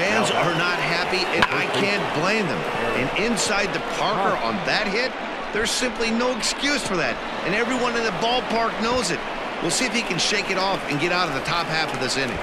Fans are not happy, and I can't blame them. And inside the Parker on that hit, there's simply no excuse for that. And everyone in the ballpark knows it. We'll see if he can shake it off and get out of the top half of this inning.